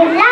Hola.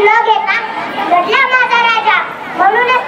न घेता म्हणूनच